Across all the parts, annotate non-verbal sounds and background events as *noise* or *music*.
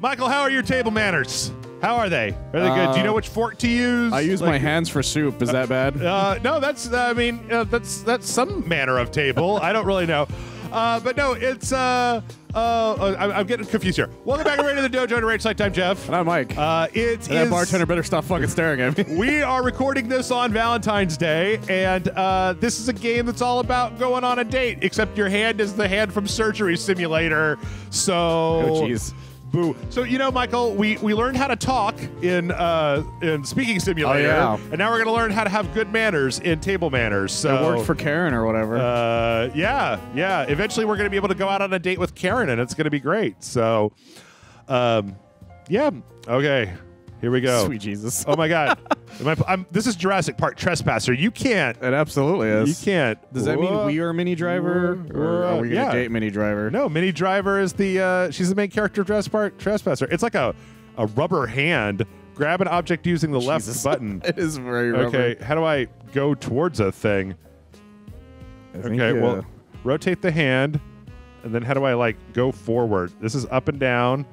Michael, how are your table manners? How are they? Are they good? Do you know Uh, which fork to use? I use Like- my hands for soup. Is that bad? *laughs* Uh, no, that's I mean uh, that's that's some manner of table. I don't really know, uh, but no, it's uh, uh, I'm, I'm getting confused here. Welcome back everybody to the dojo to Rage Like Time, Jeff. and I'm Mike. Uh, it and that is- bartender better stop fucking staring at me. *laughs* We are recording this on Valentine's Day, and uh, this is a game that's all about going on a date. Except your hand is the hand from Surgery Simulator. So, Oh, jeez. Boo. So you know, Michael, we we learned how to talk in uh, in Speaking Simulator, yeah. and now we're going to learn how to have good manners in table manners. So it worked for Karen or whatever. uh, yeah, yeah. Eventually, we're going to be able to go out on a date with Karen, and it's going to be great. So, um, yeah. Okay, here we go. Sweet Jesus. Oh my God! *laughs* Am I, I'm, this is Jurassic Park Trespasser. You can't. It absolutely is. You can't. Does that mean we are Minnie Driver? Or are we going to Yeah. date Minnie Driver? No, Minnie Driver is the. Uh, she's the main character of Jurassic Park Trespasser. It's like a a rubber hand. Grab an object using the left button. *laughs* it is very rubber. Okay, how do I go towards a thing? I think, Okay, uh, well, rotate the hand, and then how do I like go forward? This is up and down.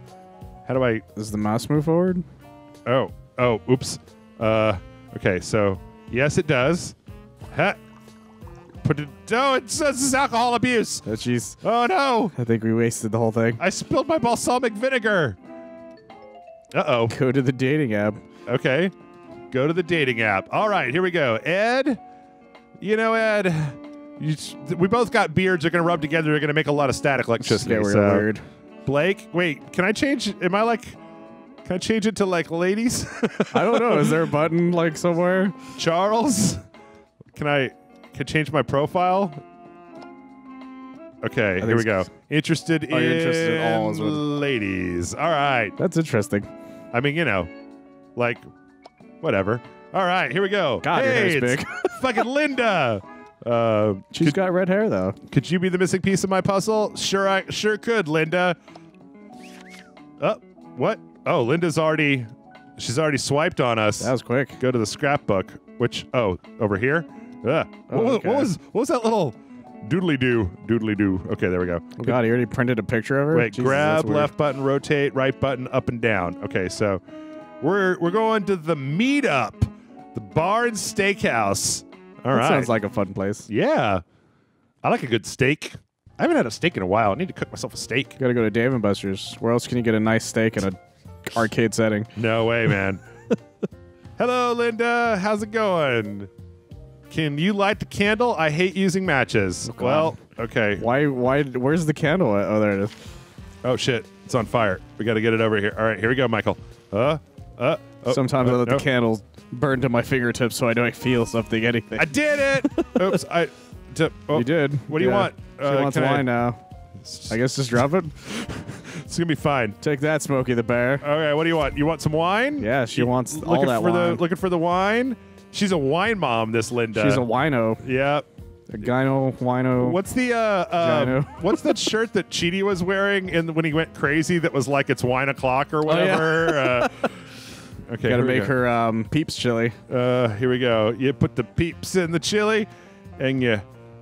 How do I? does the mouse move forward? Oh, oh, oops. Uh, okay, so yes, it does. Ha. Put it. Oh, it says this is alcohol abuse. Oh, jeez. Oh no! I think we wasted the whole thing. I spilled my balsamic vinegar. Uh oh. Go to the dating app. Okay. Go to the dating app. All right, here we go. Ed, you know, Ed, you, we both got beards. They're going to rub together. They're going to make a lot of static electricity. Yeah, we're so- weird. Blake, wait, can I change? Am I like, can I change it to like ladies? I don't know. Is there a button like somewhere? Charles, can I, can I change my profile? Okay, here we go. Interested Oh, in interested in all as well. ladies. All right. That's interesting. I mean, you know, like, whatever. All right, here we go. God, your hair's it's big. *laughs* fucking Linda. Uh, She's could, got red hair though. could you be the missing piece of my puzzle? Sure, I sure could, Linda. Oh, what? Oh, Linda's already. She's already swiped on us. That was quick. Go to the scrapbook. Which? Oh, over here. Ugh. What, Oh, was, okay. what was what was that little doodly doo doodly doo? Okay, there we go. Oh, God, he already printed a picture of her. Wait, Jesus, grab left button, rotate, right button, up and down. Okay, so we're we're going to the meetup, the bar and steakhouse. All That right. sounds like a fun place. yeah. I like a good steak. I haven't had a steak in a while. I need to cook myself a steak. Gotta go to Dave and Buster's. Where else can you get a nice steak and a arcade setting? No way, man. *laughs* Hello, Linda. How's it going? Can you light the candle? I hate using matches. God. well, okay. Why? Why? Where's the candle? At? Oh, there it is. Oh shit, it's on fire. We got to get it over here. All right, here we go, Michael. Uh, uh. oh, Sometimes uh, I let no. the candles burn to my fingertips so I don't feel something, anything. I did it. Oops. I. Oh, you did. What do you want? She Uh, wants can I- wine now. I guess just drop it. *laughs* It's gonna be fine. Take that, Smokey the Bear. Okay, what do you want? You want some wine? Yeah, she You- wants all looking that for wine. the looking for the wine. She's a wine mom. This Linda. She's a wino, yeah. a gyno, wino. What's the uh, uh Gyno. *laughs* what's that shirt that Chidi was wearing in when he went crazy? That was like it's wine o'clock or Oh, yeah. whatever. uh, *laughs* okay, Gotta here we make go. her um, peeps chili. Uh, here we go. You put the peeps in the chili, and you,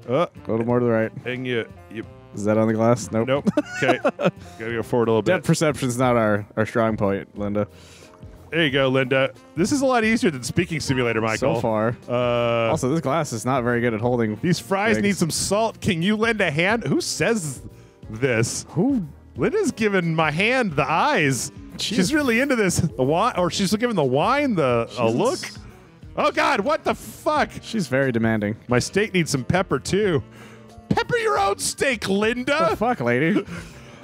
uh, A little more to the right. and you, you. Is that on the glass? Nope. Nope. Okay, *laughs* gotta go forward a little bit. Depth perception's not our, our strong point, Linda. There you go, Linda. This is a lot easier than speaking simulator, Michael. So far. Uh, Also, this glass is not very good at holding. these fries Thanks. need some salt. Can you lend a hand? Who says this? Who? Linda's giving my hand the eyes. She's She's- really into this. The wine, or she's giving the wine the a look. Oh God, what the fuck? She's very demanding. My steak needs some pepper too. Pepper your own steak, Linda. The fuck, lady?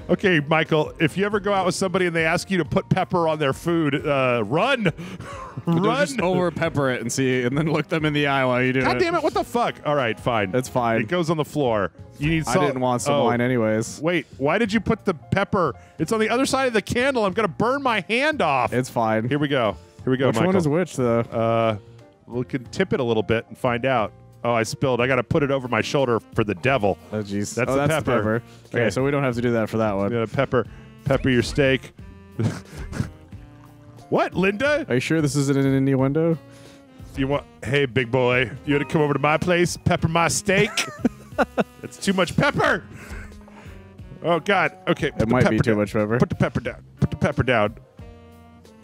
Okay, Michael, if you ever go out with somebody and they ask you to put pepper on their food, uh, run. *laughs* run. Just over pepper it and see, and then look them in the eye while you do God it. damn it, what the fuck? All right, fine. That's fine. It goes on the floor. You need I salt. didn't want some Oh, wine anyways. Wait, why did you put the pepper? It's on the other side of the candle. I'm going to burn my hand off. It's fine. Here we go. Here we go, Which Michael. one is which, though? Uh, we can tip it a little bit and find out. Oh, I spilled. I got to put it over my shoulder for the devil. oh, jeez. that's oh, the that's pepper. Okay. Okay. so we don't have to do that for that one. Gonna pepper, pepper your steak. *laughs* what, Linda? Are you sure this isn't an innuendo? You want? Hey, big boy, you want to come over to my place, pepper my steak? *laughs* That's too much pepper. Oh God. Okay. Put It might be too down. much pepper. Put the pepper down. Put the pepper down.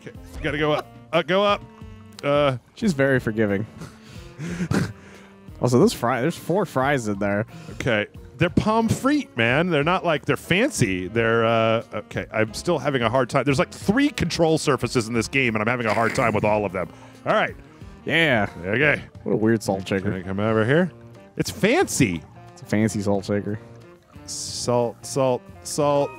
Okay, gotta go up. Uh, go up. Uh, She's very forgiving. *laughs* also, those fry. There's four fries in there. okay. They're pomme frite, man. They're not like they're fancy. They're uh, okay. I'm still having a hard time. There's like three control surfaces in this game, and I'm having a hard time with all of them. All right. Yeah. Okay. What a weird salt Can shaker. I come over here? It's fancy. It's a fancy salt shaker. Salt, salt, salt.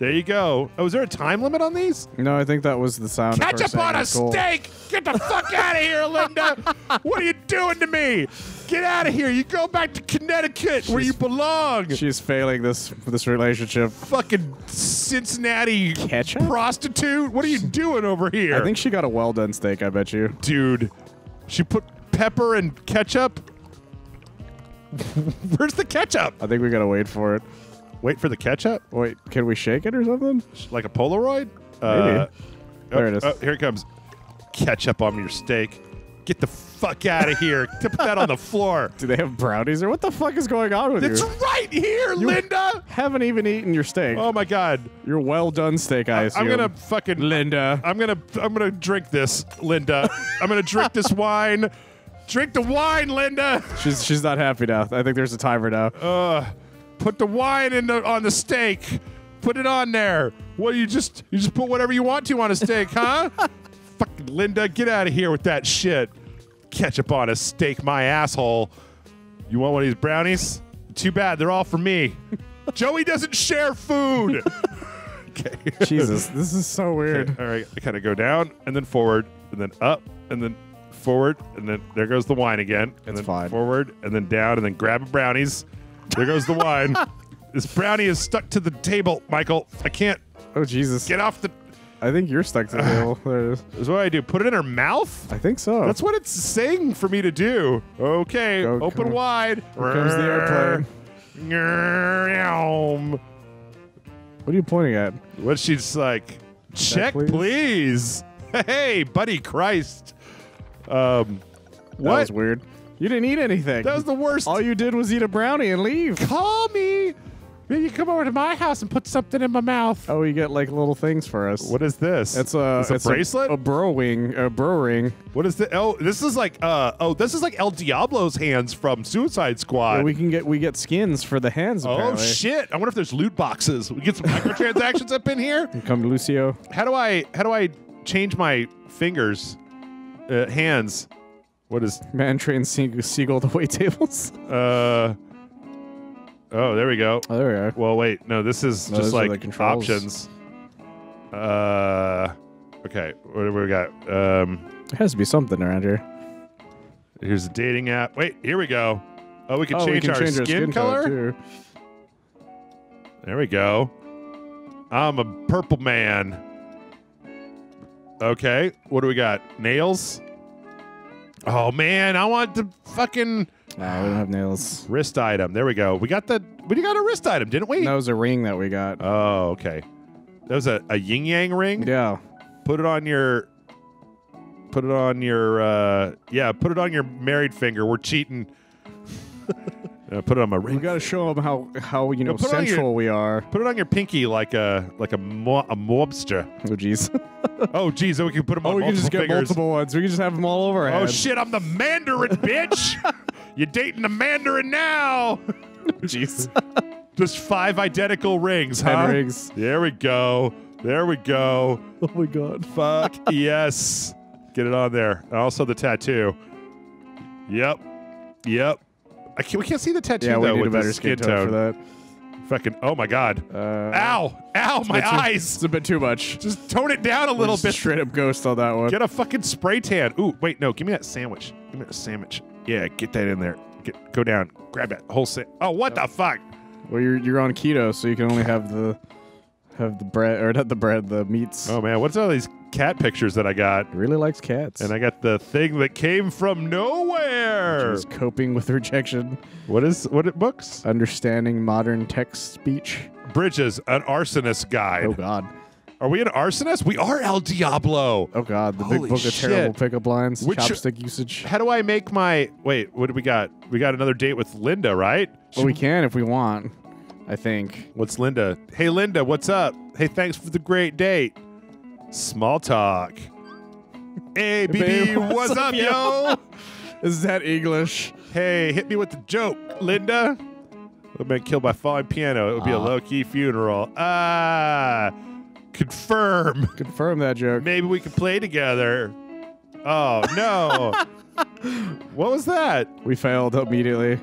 There you go. Oh, is there a time limit on these? No, I think that was the sound. her Ketchup on a cool. steak! Get the fuck out of here, Linda! *laughs* What are you doing to me? Get out of here! You go back to Connecticut where you belong. She's failing this this relationship. Fucking Cincinnati Ketchup? prostitute. What are you doing over here? I think she got a well done steak. I bet you. dude. She put pepper and ketchup. *laughs* Where's the ketchup? I think we gotta wait for it. Wait for the ketchup? Wait, can we shake it or something? Like a Polaroid? Maybe. Uh, There oh, it is. oh, here it comes. Ketchup on your steak. Get the fuck out of here. Put that on the floor. *laughs* Do they have brownies or what the fuck is going on with this? It's you? right here, Linda. Haven't even eaten your steak. Oh my god. Your well done steak, I assume. I'm gonna fucking Linda. I'm gonna I'm gonna drink this, Linda. I'm gonna drink this *laughs* wine. Drink the wine, Linda. She's she's not happy now. I think there's a timer now. Uh, put the wine in the, on the steak. Put it on there. What you just you just put whatever you want to on a steak, huh? *laughs* Fucking Linda, get out of here with that shit. Ketchup on a steak, my asshole. You want one of these brownies? Too bad, they're all for me. *laughs* Joey doesn't share food. *laughs* okay. Jesus, this is so weird. All right, I kind of go down and then forward and then up and then forward and then there goes the wine again. And It's then fine. forward and then down and then grab a brownies. There goes the wine. *laughs* This brownie is stuck to the table, Michael. I can't Oh Jesus. get off the. I think you're stuck to the table. *laughs* There it is. Is what I do. Put it in her mouth. I think so. That's what it's saying for me to do. Okay, Go- open come- wide. Here comes the airplane. airplane. What are you pointing at? What she's like, check, please." please. *laughs* Hey, buddy, Christ. Um, That what? was weird. You didn't eat anything. That was the worst. All you did was eat a brownie and leave. Call me. Maybe you come over to my house and put something in my mouth. Oh, you get like little things for us. What is this? It's a It's a it's bracelet? A, bro wing, a bro ring. what is the? Oh, this is like uh oh, this is like El Diablo's hands from Suicide Squad. Yeah, we can get we get skins for the hands. oh shit! I wonder if there's loot boxes. We get some microtransactions up in here. *laughs* Come to Lucio. How do I how do I change my fingers, uh, hands? What is Man trains sea- seagull to wait tables. uh? Oh, there we go. Oh, there we are. Well, wait, no, this is No, just those are like controls. options. Uh, okay, what do we got? Um, There has to be something around here. here's a dating app. Wait, here we go. Oh, we can oh, change, we can our, change skin our skin color. too. There we go. I'm a purple man. Okay, what do we got? Nails. Oh man, I want the fucking No, we don't have nails. wrist item. There we go. We got the we got a wrist item, didn't we? That was a ring that we got. Oh, okay. That was a, a yin yang ring. yeah. Put it on your. Put it on your. uh Yeah, put it on your married finger. We're cheating. *laughs* Uh, put it on my ring. We got to show them how how you know it on your- central we are. Put it on your pinky like a like a mo- a mobster. Oh jeez. *laughs* Oh, jeez. so we can put them oh, on we can just get fingers. multiple ones. We can just have them all over. Oh hands. shit, I'm the Mandarin, bitch. *laughs* you dating the Mandarin now? *laughs* Jeez. *laughs* Just five identical rings, Ten huh? rings. There we go. There we go. Oh my god. Fuck *laughs* yes. Get it on there. And also the tattoo. Yep. Yep. I can't, we can't see the tattoo Yeah, we though need a better skin skin tone for that. Fucking oh my god. Uh, Ow! Ow! My too- eyes. It's a bit too much. Just tone it down a little bit. Straight up ghost on that one. Get a fucking spray tan. Ooh, wait, no, give me that sandwich. Give me that sandwich. Yeah, get that in there. Get, go down. Grab that whole set. Oh, what the fuck? Well, you're you're on keto, so you can only have the have the bread or not the bread, the meats. Oh man, what's all these cat pictures that I got? He really likes cats. And I got the thing that came from nowhere. He's coping with rejection, What is what it books? understanding modern text speech. Bridges, an arsonist guide. Oh God. Are we an arsonist? We are El Diablo. Oh God. The Holy big book of shit. terrible pickup lines, Which- chopstick usage. How do I make my wait? What do we got? We got another date with Linda, right? Well, we can if we want. I think. What's Linda? Hey, Linda, what's up? Hey, thanks for the great date. Small talk. Hey, BB, Baby, what's, up, yo? *laughs* Is that English? hey, hit me with the joke, Linda. I've been killed by falling piano. It would be a low key funeral. Ah, confirm. Confirm that joke. Maybe we could play together. Oh, no. *laughs* what was that? We failed immediately.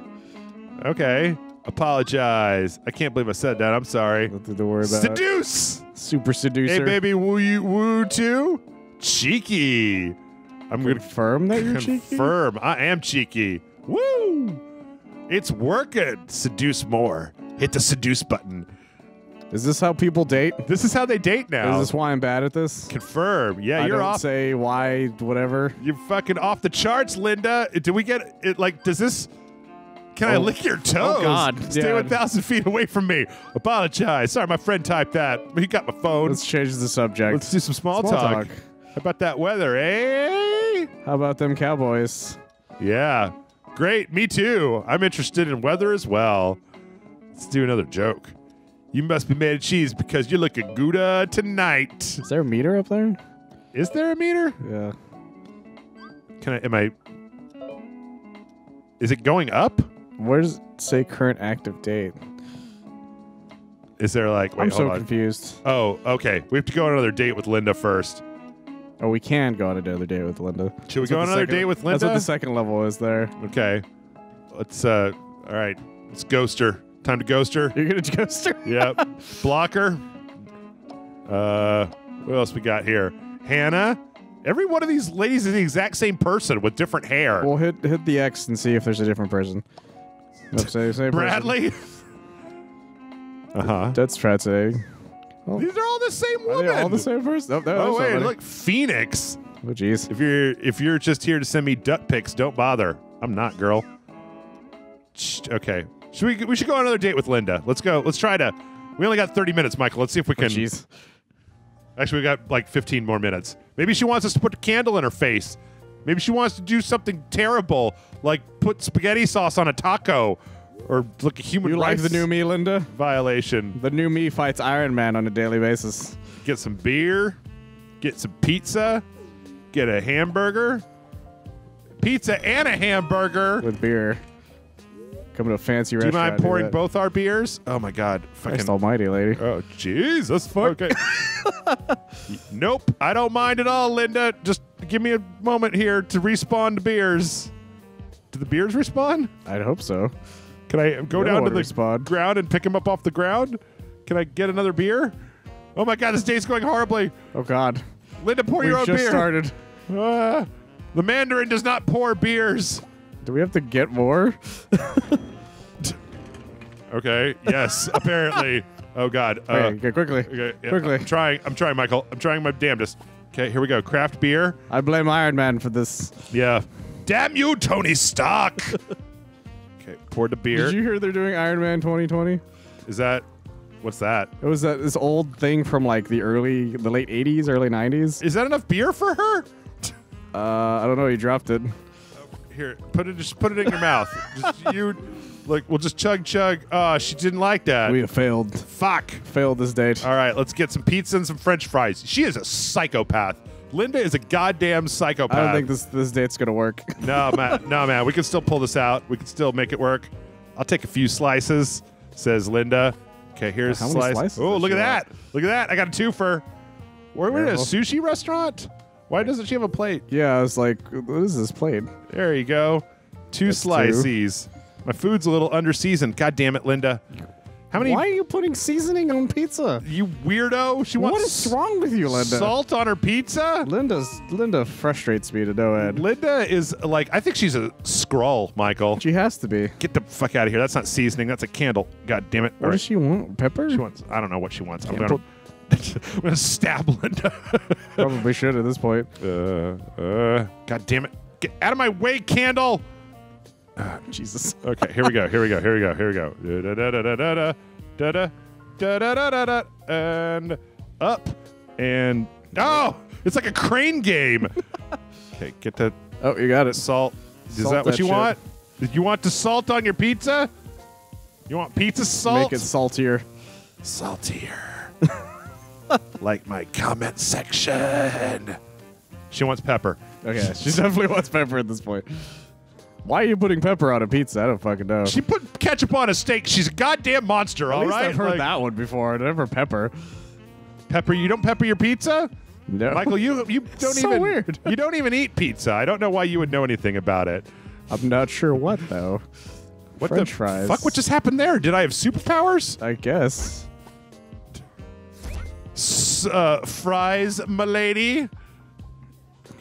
Okay. Apologize. I can't believe I said that. I'm sorry. Nothing to worry about. Seduce. Super seducer. Hey, baby, woo you woo too? Cheeky. I'm gonna Confirm that you're cheeky. confirm. I am cheeky. Woo! It's working. Seduce more. Hit the seduce button. Is this how people date? This is how they date now. Is this why I'm bad at this? confirm? Yeah, I you're don't off. say why, whatever. You're fucking off the charts, Linda. Do we get it? Like, does this? Can I Oh. lick your toes? God. Stay Yeah. one thousand feet away from me. Apologize. Sorry, my friend typed that. He got my phone. Let's change the subject. Let's do some small, Small talk. talk. How about that weather, eh? How about them Cowboys? Yeah. Great. Me too. I'm interested in weather as well. Let's do another joke. You must be made of cheese because you're looking Gouda tonight. Is there a meter up there? Is there a meter? Yeah. Can I? Am I? Is it going up? Where does it say current active date? Is there like? Wait, I'm so on. confused. Oh, okay. We have to go on another date with Linda first. Oh, we can go on another date with Linda. Should we That's go on another second- date with Linda? That's what the second level is there. Okay. Let's. uh All right. Let's ghost her. Time to ghost her. You're gonna *laughs* ghost her? Yep. Blocker. Uh, what else we got here? Hannah. Every one of these ladies is the exact same person with different hair. Well, hit hit the X and see if there's a different person. Nope, same, same person. Bradley. *laughs* uh huh. That's fascinating. These are all the same Are woman. they all the same person? Oh, Oh wait, look. look, Phoenix. Oh, jeez. If you're if you're just here to send me duck pics, don't bother. I'm not, girl. Shh, Okay. Should we we should go on another date with Linda? Let's go. Let's try to. We only got 30 minutes, Michael. Let's see if we Oh, can. jeez. Actually, we got like 15 more minutes. Maybe she wants us to put a candle in her face. Maybe she wants to do something terrible, like put spaghetti sauce on a taco, or look a human You like the new me, Linda? violation. The new me fights Iron Man on a daily basis. Get some beer, get some pizza, get a hamburger, pizza and a hamburger. with beer. Come to a fancy Do you restaurant. mind do pouring both our beers? Oh my God! Fucking. Christ almighty, lady. Oh Jesus! Fuck. Okay. *laughs* nope, I don't mind at all, Linda. Just give me a moment here to respawn the beers. Do the beers respawn? I'd hope so. Can I go down to the respawn. ground and pick them up off the ground? Can I get another beer? Oh my God! This day's going horribly. Oh God. Linda, pour We've your own just beer. started. Ah, the Mandarin does not pour beers. Do we have to get more? *laughs* Okay. Yes. *laughs* apparently. Oh God. Uh, okay, quickly. Okay, yeah, Quickly. I'm trying. I'm trying, Michael. I'm trying my damnedest. Okay, here we go. Craft beer. I blame Iron Man for this. Yeah. Damn you, Tony Stark. *laughs* okay, poured the beer. Did you hear they're doing Iron Man 2020? Is that what's that? It was that this old thing from like the early, the late 80s, early 90s. Is that enough beer for her? Uh, I don't know. You dropped it. Here, put it. Just put it in your mouth. *laughs* Just you. Like, we'll just chug chug. Oh, she didn't like that. We have failed. Fuck. Failed this date. All right, let's get some pizza and some French fries. She is a psychopath. Linda is a goddamn psychopath. I don't think this this date's gonna work. *laughs* No, man. No, man. We can still pull this out. We can still make it work. I'll take a few slices, says Linda. Okay, here's How a slice. Oh, look at that. Look at that. I got a twofer. We're in a sushi restaurant? Why doesn't she have a plate? yeah, I was like, what is this plate? There you go. Two That's two. slices. My food's a little underseasoned. God damn it, Linda. How many? Why are you putting seasoning on pizza? You weirdo. She wants What is wrong with you, Linda? salt on her pizza? Linda's Linda frustrates me to no end. Linda is like, I think she's a scroll, Michael. She has to be. Get the fuck out of here. That's not seasoning. That's a candle. God damn it. What All does right. she want? Pepper? She wants. I don't know what she wants. I'm gonna. *laughs* I'm gonna stab Linda. *laughs* Probably should at this point. uh, uh, God damn it! Get out of my way, candle. Jesus. Okay, here we go. Here we go. Here we go. Here we go. Da da da da da da da da da da da da da and up and oh, it's like a crane game. *laughs* okay, get the Oh, you got it. salt. Is Salt that what that you shit. want? Did you want the salt on your pizza? You want pizza salt? Make it saltier. saltier. *laughs* like my comment section. She wants pepper. Okay, *laughs* she definitely wants pepper at this point. Why are you putting pepper on a pizza? I don't fucking know. She put ketchup on a steak. She's a goddamn monster, At all least right? I've heard Like, that one before. Never pepper. Pepper, you don't pepper your pizza? No. Michael, you you *laughs* don't So even weird. you don't even eat pizza. I don't know why you would know anything about it. I'm not sure what though. What French the fries. fuck? What just happened there? Did I have superpowers? I guess. S- uh, fries, milady.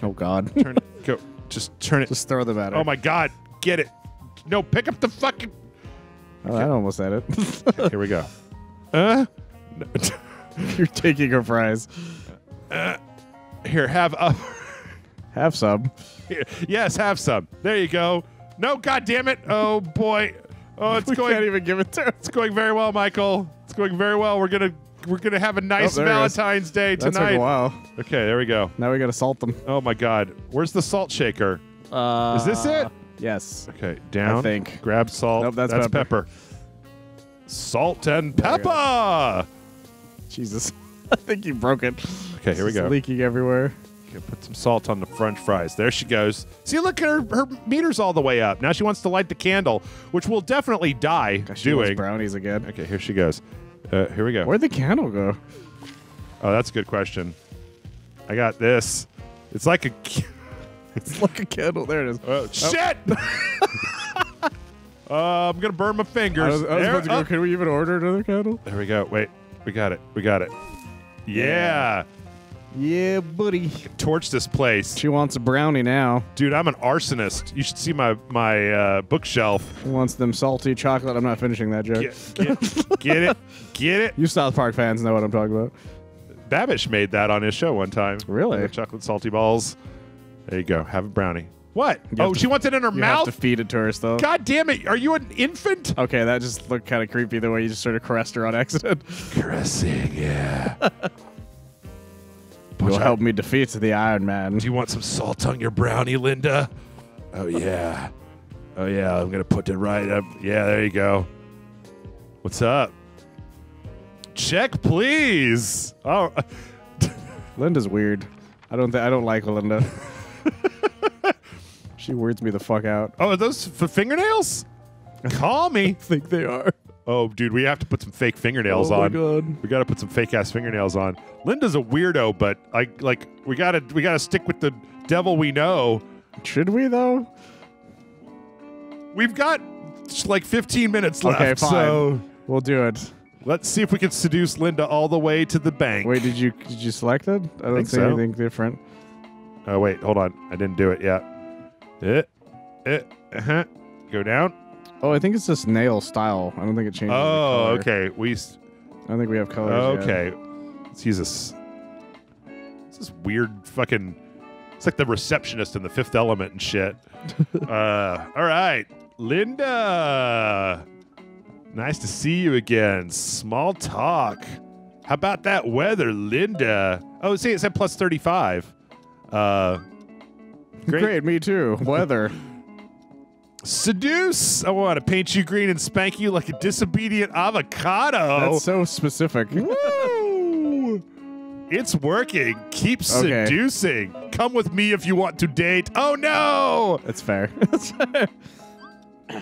Oh God. Turn go. Just turn it. Just throw them at her. Oh my god, get it. No, pick up the fucking. Oh, I almost had it. Here we go. *laughs* Uh, no. *laughs* You're taking her fries. here, have a. *laughs* Have some. Here. Yes, have some. There you go. No, god damn it. Oh boy. Oh, it's we going. can't even give it to her. It's going very well, Michael. It's going very well. We're gonna we're gonna have a nice Oh, there it goes. Valentine's Day That took tonight. a while. Okay, there we go. Now we gotta salt them. Oh my God, where's the salt shaker? Uh, Is this it? Yes. Okay, down. I think. Grab salt. Nope, that's pepper. pepper. Salt and There pepper. Jesus. *laughs* I think you broke it. Okay, here we It's go. leaking everywhere. Okay, put some salt on the French fries. There she goes. See, look at her. Her meter's all the way up. Now she wants to light the candle, which will definitely die Gosh, she doing. brownies again. Okay, here she goes. Uh, here we go. Where'd the candle go? Oh, that's a good question. I got this. It's like a. *laughs* It's like a candle. There it is. Oh, shit! *laughs* *laughs* uh, I'm gonna burn my fingers. I was, I was there, about to go. oh, Can we even order another candle? there we go. Wait, we got it. We got it. Yeah. Yeah, buddy. Torch this place, She wants a brownie now. dude. I'm an arsonist. You should see my my uh, bookshelf. Wants them salty chocolate. I'm not finishing that joke. Get, get, get it, get it. *laughs* You South Park fans know what I'm talking about. Babish made that on his show one time. Really? The chocolate salty balls. There you go. Have a brownie. What? You Oh, she wants it in her You mouth. have to feed it to her still. God damn it! Are you an infant? Okay, that just looked kind of creepy the way you just sort of caressed her on accident. Caressing, yeah. *laughs* Out. help me defeat the Iron Man. Do you want some salt on your brownie, Linda? Oh yeah. Oh yeah, I'm gonna put it right up. Yeah, there you go. What's up? Check, please. Oh, *laughs* Linda's weird. I don't. Th- I don't like Linda. *laughs* she weirds me the fuck out. oh, are those for fingernails? *laughs* Call me. I think they are. Oh, dude, we have to put some fake fingernails oh on. my god. We got to put some fake ass fingernails on. Linda's a weirdo, but I like we gotta we gotta stick with the devil we know. Should we though? We've got like 15 minutes left, Okay, fine. so We'll do it. let's see if we can seduce Linda all the way to the bank. Wait, did you did you select it? I don't think see so. anything different. Oh wait, hold on. I didn't do it yet. It, it, uh-huh. Go down. Oh, I think it's just nail style. I don't think it changes. the Oh, okay. We. s- I don't think we have colors. yet. Okay. Let's use this. This is weird. Fucking. It's like the receptionist in the Fifth Element and shit. *laughs* uh, all right, Linda. Nice to see you again. Small talk. How about that weather, Linda? Oh, see, it said plus thirty-five. Uh, Great. Great. *laughs* me too. Weather. *laughs* Seduce! I want to paint you green and spank you like a disobedient avocado. That's so specific. Woo! It's working. Keep Okay. seducing. Come with me if you want to date. Oh no! That's fair. That's *laughs* fair.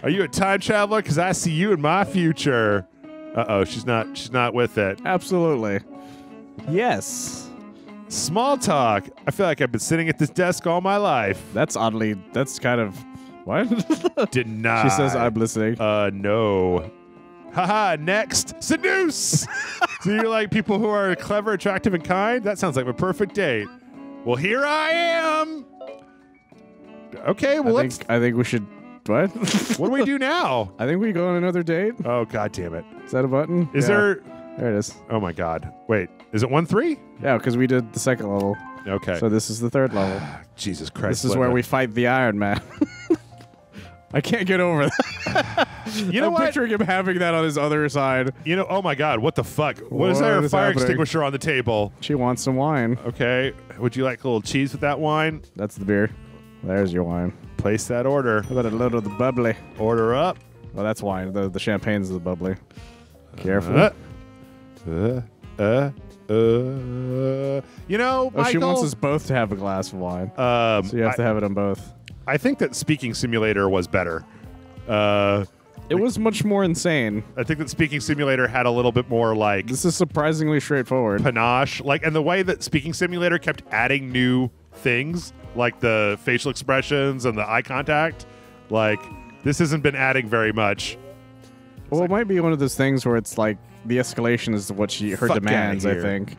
Are you a time traveler? Because I see you in my future. Uh oh, she's not. She's not with it. Absolutely. Yes. Small talk. I feel like I've been sitting at this desk all my life. That's oddly. That's kind of. What? *laughs* Deny. she says I'm listening. Uh, no. Haha, next. Seduce! *laughs* so you're like people who are clever, attractive, and kind? That sounds like a perfect date. Well, here I am. Okay, well, I let's. think. I think we should. What? *laughs* What do we do now? I think we go on another date. Oh, god damn it. Is that a button? Is Yeah. there. There it is. Oh my god. Wait, is it 1 3? Yeah, because we did the second level. Okay. So this is the third level. Jesus Christ. This is where we fight the Iron Man. I can't get over that. *laughs* You know I'm what? picturing him having that on his other side. You know, oh my god, what the fuck? what is there? A fire happening? extinguisher on the table. She wants some wine. Okay. Would you like a little cheese with that wine? That's the beer. There's your wine. Place that order. How about a little of the bubbly? Order up. Well, that's wine. The the champagne's the bubbly. Careful. Uh, uh, uh, Uh, you know, Oh, she wants us both to have a glass of wine. Um, So you have I, to have it on both. I think that Speaking Simulator was better. Uh, It was much more insane. I think that Speaking Simulator had a little bit more like This is surprisingly straightforward. panache, like, and the way that Speaking Simulator kept adding new things, like the facial expressions and the eye contact, like this hasn't been adding very much. Well, it might be one of those things where it's like the escalation is what she her Fuck demands. I here. think.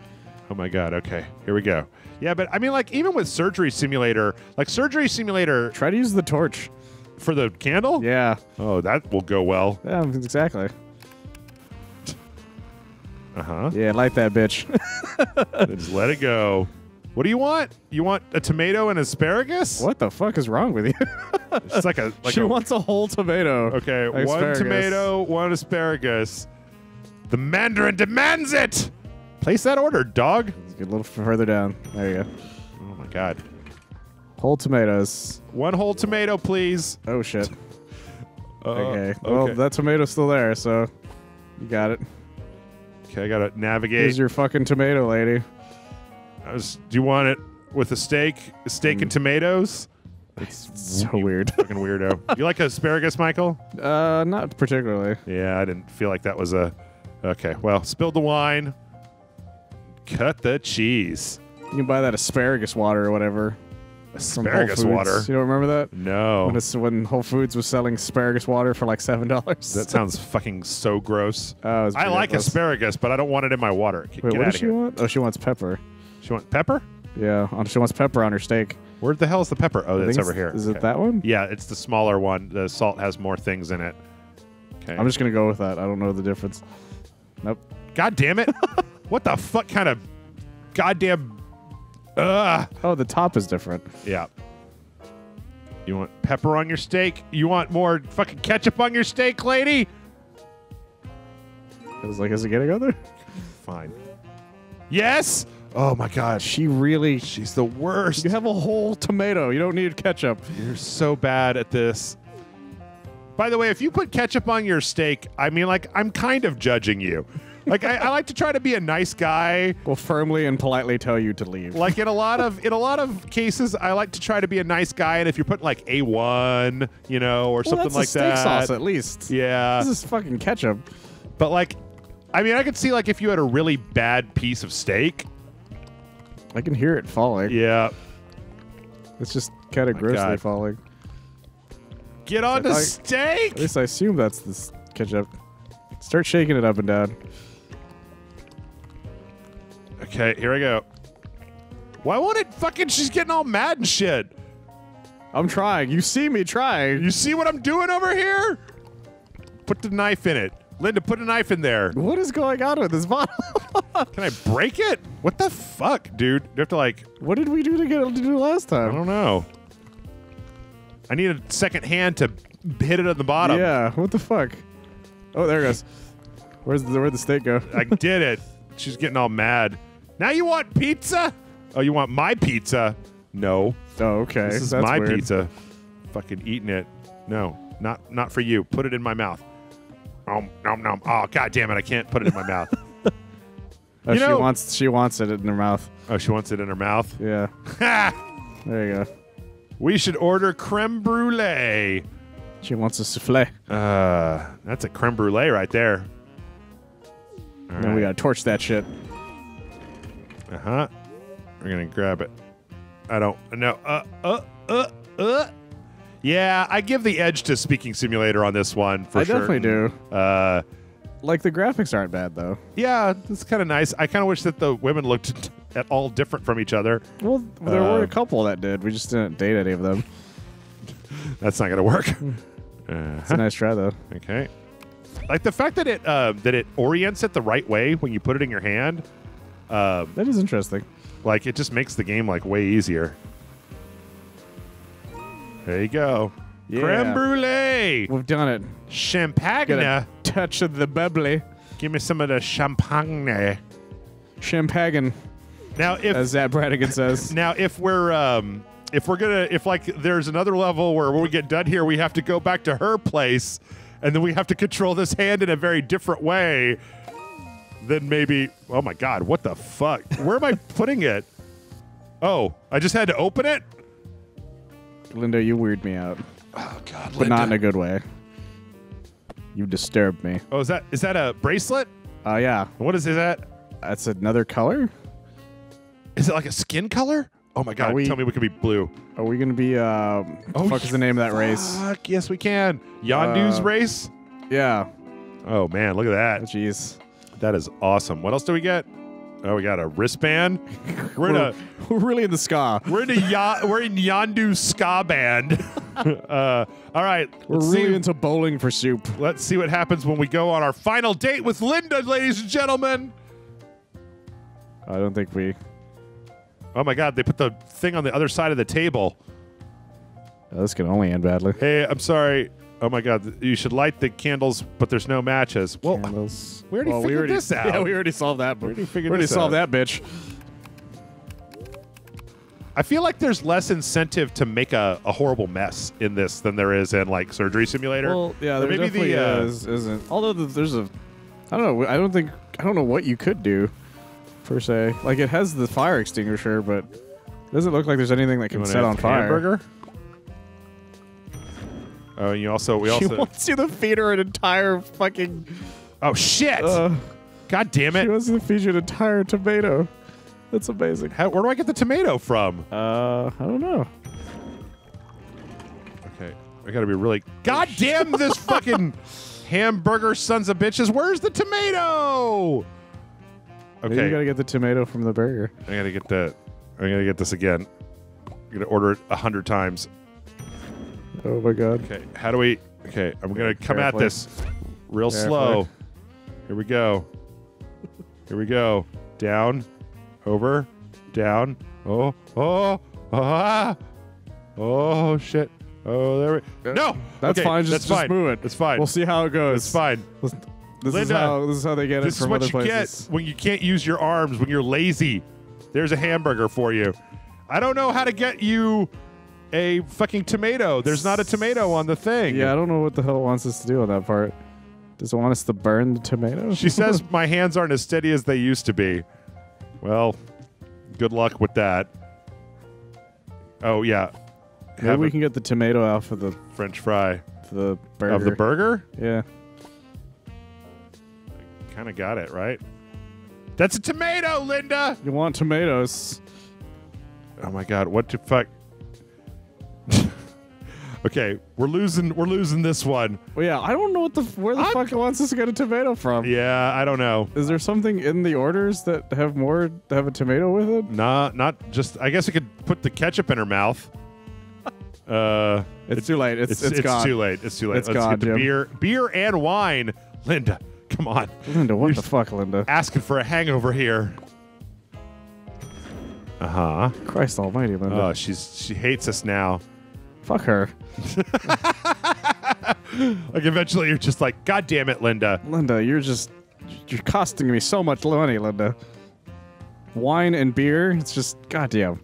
Oh my god. Okay, here we go. Yeah, but I mean, like, even with Surgery Simulator, like Surgery Simulator Try to use the torch. for the candle. Yeah. Oh, that will go well. Yeah. Exactly. Uh huh. Yeah. Light that bitch. *laughs* Just let it go. What do you want? You want a tomato and asparagus? what the fuck is wrong with you? It's like a like she a, wants a whole tomato. Okay, one Asparagus. tomato, one asparagus. The Mandarin demands it. Place that order, dog. A little further down. There you go. Oh my god. Whole tomatoes. One whole tomato, please. Oh shit. Uh, Okay. Well, okay. that tomato's still there, so you got it. okay, I gotta navigate. Here's your fucking tomato, lady. I was- do you want it with a steak? A steak and tomatoes? It's so *laughs* weird. Fucking weirdo. you like asparagus, Michael? uh, not particularly. Yeah, I didn't feel like that was a. Okay, well, spilled the wine. Cut the cheese. You can buy that asparagus water or whatever. Asparagus water. You don't remember that? No. When, it's, when Whole Foods was selling asparagus water for like seven dollars. That sounds *laughs* fucking so gross. Oh, was I like ridiculous. asparagus, but I don't want it in my water. Get, Wait, get what does she here. want? Oh, she wants pepper. She wants pepper? Yeah, she wants pepper on her steak. Where the hell is the pepper? Oh, I it's over here. Is Okay. it that one? Yeah, it's the smaller one. The salt has more things in it. Okay. I'm just gonna go with that. I don't know the difference. Nope. God damn it! *laughs* what the fuck kind of goddamn? Ugh. Oh, the top is different. Yeah. You want pepper on your steak? You want more fucking ketchup on your steak, lady? I was like, is it getting other? Fine. Yes. Oh my god, She really. she's the worst. You have a whole tomato. You don't need ketchup. You're so bad at this. By the way, if you put ketchup on your steak, I mean, like, I'm kind of judging you. Like, I, I like to try to be a nice guy. Will firmly and politely tell you to leave. Like in a lot of in a lot of cases, I like to try to be a nice guy. And if you're putting like a one, you know, or well, something like steak that, sauce at least. yeah. This is fucking ketchup. But like, I mean, I could see like if you had a really bad piece of steak, I can hear it falling. yeah, It's just kind of My grossly God. falling. get on the steak. At least I assume that's the ketchup. Start shaking it up and down. Okay, here I go. Why won't it fucking? She's getting all mad and shit. I'm trying. You see me trying. You see what I'm doing over here? Put the knife in it. Linda, put a knife in there. What is going on with this bottle? *laughs* Can I break it? What the fuck, dude? You have to like, what did we do to get it to do last time? I don't know. I need a second hand to hit it at the bottom. Yeah. What the fuck? Oh, there it goes. Where's the where'd the steak go? I *laughs* did it. She's getting all mad. Now you want pizza? Oh, you want my pizza? No. oh, okay. This is That's my weird. pizza. Fucking eating it. No, not not for you. Put it in my mouth. Nom nom nom. Oh god damn it! I can't put it in my mouth. *laughs* Oh, You she wants she wants it in her mouth. Oh, she wants it in her mouth. Yeah. There you go. We should order creme brulee. She wants a souffle. Uh, that's a creme brulee right there. All Then we gotta torch that shit. Uh huh. We're gonna grab it. I don't know. Uh, uh, uh, uh. Yeah, I give the edge to Speaking Simulator on this one for I sure. I definitely do. Uh, Like the graphics aren't bad though. yeah, it's kind of nice. I kind of wish that the women looked *laughs* at all different from each other. Well, there were Uh, a couple that did. We just didn't date any of them. *laughs* That's not gonna work. It's uh a nice try though. Okay. Like the fact that it uh, that it orients it the right way when you put it in your hand. Um, That is interesting. like it just makes the game like way easier. There you go. Yeah. Creme brulee. We've done it. Champagne. Touch of the bubbly. Give me some of the champagne. Champagne, Now, if as Zach Bradigan says. *laughs* now if we're um, if we're gonna if like there's another level where when we get done here, we have to go back to her place, and then we have to control this hand in a very different way. Then maybe. Oh my God! What the fuck? Where am I *laughs* putting it? Oh, I just had to open it. Linda, you weird me out, Oh God! but not in a good way. You disturbed me. Oh, is that is that a bracelet? Uh, yeah, What is that? that's another color. Is it like a skin color? Oh my God! Are we- Tell me we can be blue. Are we gonna be? Uh, Oh, fuck is the name of that race? Fuck yes, we can. Yondu's Uh, race. Yeah. Oh man, look at that. Jeez. That is awesome. What else do we get? Oh, we got a wristband. We're in a We're really in the ska. we're in a ya- we're in Yondu ska band. *laughs* uh, all right, We're let's really see, into bowling for soup. let's see what happens when we go on our final date with Linda, ladies and gentlemen. I don't think we. Oh my God, they put the thing on the other side of the table. Oh, this can only end badly. Hey, I'm sorry. Oh my God, you should light the candles, but there's no matches. Well, Candles. we already Well, figured this *laughs* out. Yeah, we already solved that. We already figured already this solved out. that bitch. I feel like there's less incentive to make a, a horrible mess in this than there is in like Surgery Simulator. Well, yeah, there maybe the, uh, is, isn't. Although th- there's a, I don't know. I don't think I don't know what you could do, per se. Like it has the fire extinguisher, but it doesn't look like there's anything that can set on fire. Hamburger. Oh, and you also we *laughs* She also. wants you to feed her an entire fucking. oh shit! Uh, God damn it! she wants you to feed you an entire tomato. That's amazing. How, where do I get the tomato from? Uh, I don't know. Okay, I gotta be really. God damn this *laughs* fucking hamburger sons of bitches! Where's the tomato? Maybe you gotta get the tomato from the burger. I gotta get the. I gotta get this again. I'm gonna order it a hundred times. Oh my god. Okay, how do we? Okay, I'm gonna come at Carefully. this real Carefully. slow. Here we go. Here we go. Down, over, down. Oh, oh, ah, oh shit. Oh, there we. No, That's Okay, fine. Just, that's just fine. move it. That's fine. We'll see how it goes. It's fine. This is Linda, how this is how they get it. This it is from what other you places. get when you can't use your arms when you're lazy. There's a hamburger for you. I don't know how to get you a fucking tomato. There's not a tomato on the thing. Yeah, I don't know what the hell it wants us to do on that part. Does it want us to burn the tomato? She *laughs* says my hands aren't as steady as they used to be. Well, good luck with that. Oh yeah, Maybe have we a can get the tomato out of the French fry the burger. of the burger. Yeah. I Kind of got it right. That's a tomato, Linda. You want tomatoes? Oh my god, what the fuck? Okay, we're losing. We're losing this one. Well, yeah. I don't know what the where the I'm- fuck it wants us to get a tomato from. Yeah, I don't know. Is there something in the orders that have more have a tomato with it? Nah, not just. I guess I could put the ketchup in her mouth. Uh, *laughs* It's too late. It's it's, it's, it's gone. It's too late. It's too late. It's Let's gone, get the Jim. beer, beer and wine. Linda, come on, Linda, what You're the fuck, Linda? asking for a hangover here. Uh huh. Christ Almighty, Linda. Oh, she's she hates us now. Fuck her, *laughs* Like eventually, you're just like, God damn it, Linda. Linda. You're just you're costing me so much money, Linda. Wine and beer. It's just goddamn.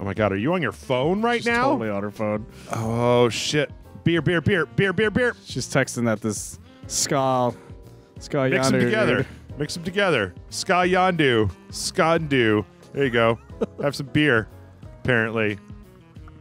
Oh my God, are you on your phone right She's now? totally on her phone. Oh shit. Beer, beer, beer, beer, beer, beer. She's texting that this ska ska Mix them together. dude. Mix them together. Ska Yondu. Skandu. There you go. Have some beer. Apparently.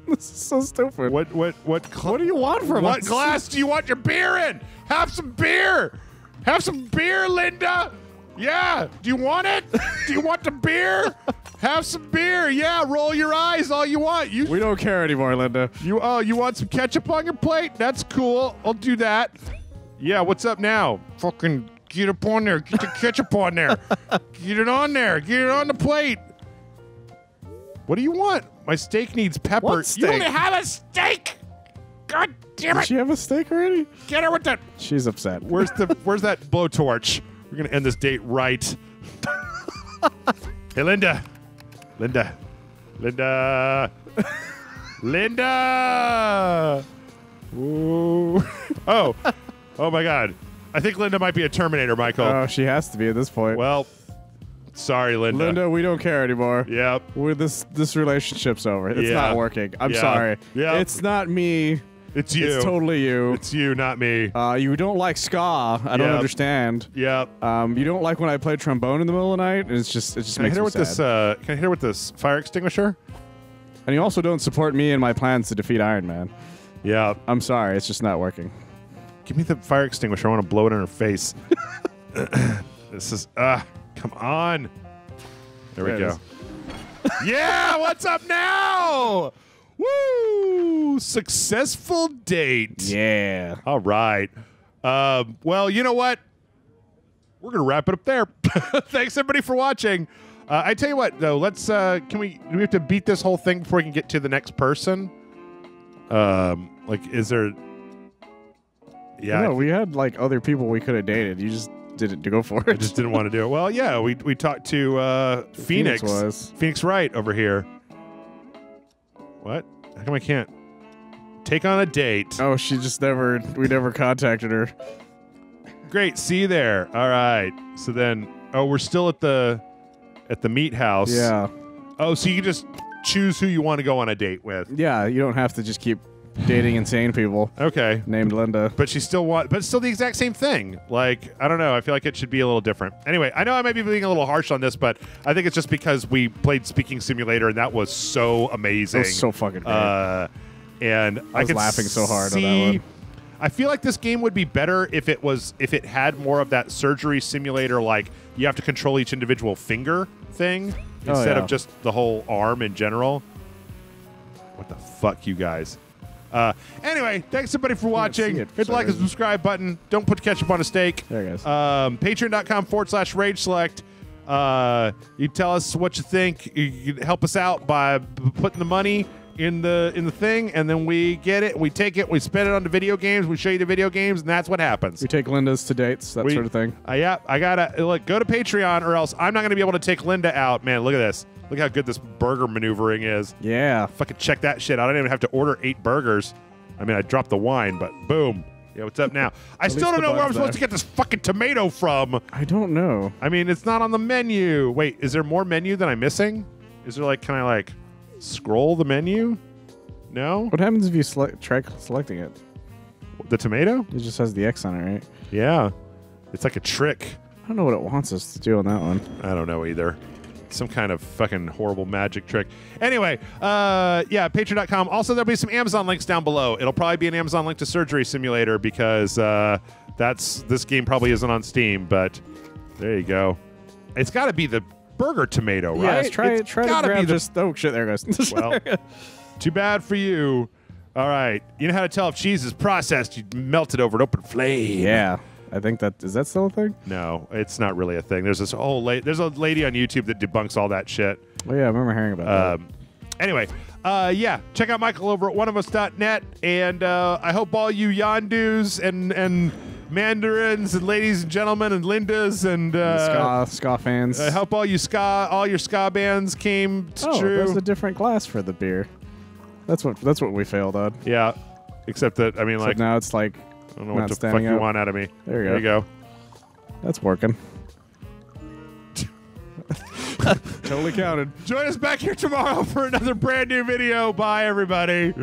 this is so stupid. What what what cl- What do you want from us? What us? glass do you want your beer in? Have some beer. Have some beer, Linda. Yeah. Do you want it? do you want the beer? Have some beer. Yeah. Roll your eyes all you want. You We don't care anymore, Linda. you oh you want some ketchup on your plate? That's cool. I'll do that. Yeah. What's up now? Fucking get up on there. Get the ketchup on there. *laughs* Get it on there. Get it on the plate. What do you want? My steak needs pepper. What You steak? only have a steak. God damn Did it! she have a steak already? Get her with that. She's upset. Where's the *laughs* Where's that blowtorch? We're gonna end this date right. hey, Linda. Linda. Linda. Linda. *laughs* Ooh. Oh. Oh my God. I think Linda might be a Terminator, Michael. Oh, she has to be at this point. well, sorry, Linda. Linda, we don't care anymore. Yep. We're this this relationship's over. It's Yeah. not working. I'm Yeah. sorry. Yeah. It's not me It's you. It's totally you. It's you, not me. Uh, you don't like ska. I don't understand. Yep. Um, you don't like when I play trombone in the middle of the night. and It's just it just Can I makes hit her me with sad. this? Uh, can I hit her with this fire extinguisher? and you also don't support me and my plans to defeat Iron Man. Yeah. I'm sorry, it's just not working. Give me the fire extinguisher. I want to blow it in her face. *laughs* *coughs* this is ah, come on. There we There it go. *laughs* yeah, what's up now? Woo! Successful date. Yeah. All right. Um, well, you know what? We're gonna wrap it up there. *laughs* Thanks everybody for watching. Uh, I tell you what, though, let's. Uh, can we? Do we have to beat this whole thing before we can get to the next person? Um, like, is there? Yeah, no, we had like other people we could have dated. You just didn't go for it. I just didn't want to do it. Well, yeah, we we talked to uh, Phoenix. Phoenix. Phoenix Wright over here. What? How come I can't take on a date? Oh, she just never. We never contacted her. Great, see you there. All right. So then, oh, we're still at the at the meat house. Yeah. Oh, so you can just choose who you want to go on a date with. Yeah. You don't have to just keep dating insane people Okay. named Linda. But she still want, but it's still the exact same thing. Like I don't know. I feel like it should be a little different. Anyway, I know I might be being a little harsh on this, but I think it's just because we played Speaking Simulator and that was so amazing. That was so fucking great. Uh, and I, was laughing so hard on that see- one. I feel like this game would be better if it was if it had more of that surgery simulator, like you have to control each individual finger thing Oh, instead yeah. of just the whole arm in general. What the fuck, you guys? Uh, anyway, thanks everybody for watching. Hit the like and subscribe button. Don't put ketchup on a steak. There it goes. Um, Patreon.com forward slash rage select. Uh, you tell us what you think. You, you help us out by putting the money in the in the thing, and then we get it, we take it, we spend it on the video games, we show you the video games, and that's what happens. we take Linda's to dates, that We- sort of thing. Uh, yeah, I gotta look. Go to Patreon, or else I'm not gonna be able to take Linda out. Man, look at this. Look how good this burger maneuvering is. Yeah. Fucking check that shit. I don't even have to order eight burgers. I mean, I dropped the wine, but boom. Yeah, what's up now? *laughs* I still don't know where I'm bun's supposed to get this fucking tomato from. I don't know. I mean, it's not on the menu. Wait, is there more menu than I'm missing? Is there like, can I like scroll the menu? No? What happens if you select, try selecting it? The tomato? It just has the X on it, right? Yeah. It's like a trick. I don't know what it wants us to do on that one. I don't know either. Some kind of fucking horrible magic trick. Anyway, uh, yeah, patreon.com. Also, there'll be some Amazon links down below. It'll probably be an Amazon link to Surgery Simulator because uh, that's this game probably isn't on Steam, but there you go. It's got to be the burger tomato, right? Yes, try It's try to gotta grab be the just. Oh shit! There it goes. *laughs* Well, too bad for you. All right. You know how to tell if cheese is processed? You melt it over an open flame. yeah, I think that is that still a thing. No, it's not really a thing. There's this whole la- there's a lady on YouTube that debunks all that shit. Oh yeah, I remember hearing about Um, anyway, uh, yeah, check out Michael over at oneofus.net, and uh, I hope all you Yondus and and Mandarins and ladies and gentlemen and Lindas and that. uh, ska ska fans. I hope all you ska all your ska bands came oh, true. there's a different glass for the beer. That's what that's what we failed on. yeah, except that I mean, So like, now it's like I don't know not what the fuck standing you want out of me. There you There you go. that's working. *laughs* totally counted. Join us back here tomorrow for another brand new video. Bye, everybody.